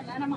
اللي أنا ما